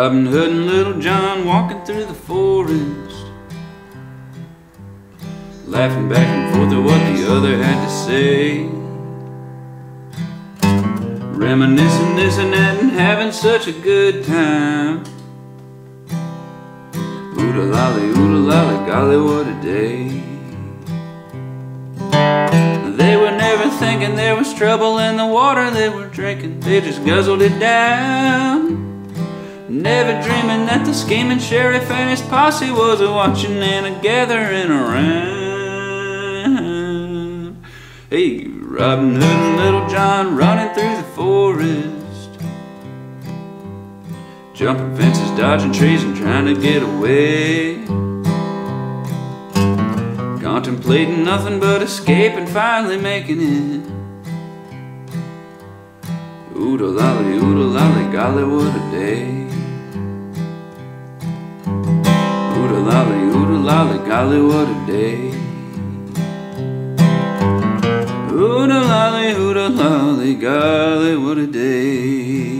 Robin Hood and Little John walking through the forest, laughing back and forth at what the other had to say. Reminiscing this and that and having such a good time. Oo-de-lally, ooda lolly, golly, what a day. They were never thinking there was trouble in the water they were drinking. They just guzzled it down. That the scheming sheriff and his posse was a watching and a gathering around. Hey, Robin Hood and Little John running through the forest, jumping fences, dodging trees, and trying to get away. Contemplating nothing but escape and finally making it. Oo-de-lally, ooda lolly, golly, what a day. Lolly, golly, what a day. Ooda lolly, ooda lolly, golly, what a day.